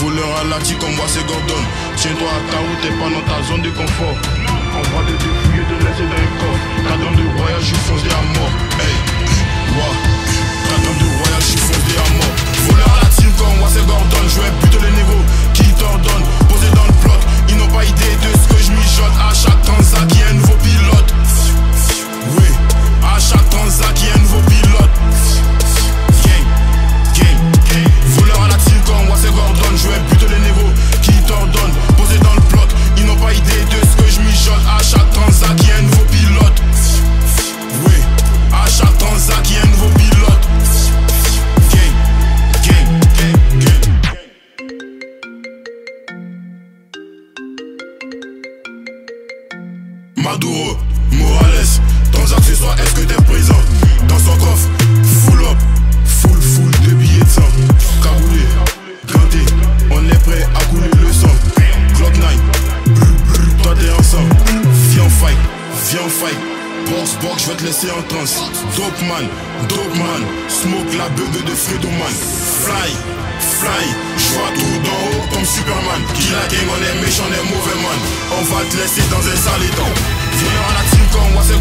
voleur à la comme moi c'est Gordon. Tiens-toi à ta route, t'es pas dans ta zone de confort. Envoie de défouiller, de laisser dans le corps. Cadran de voyage, je fonce à mort. Maduro, Morales, dans accessoires, est-ce que t'es présent? Dans son coffre, full up, full full de billets de sang. Cagoulé, ganté, on est prêt à couler le sang. Glock 9, brr, brr, toi t'es ensemble Viens en fight, viens en fight. Box, box, je vais te laisser en transe. Dope man, dope man Smoke la beugue de Fredoman. Fly, fly Je vois tout d'en haut comme Superman. Qui la gang, on est méchant, on est mauvais man On va te laisser dans un sale étang Viens la team comme moi c'est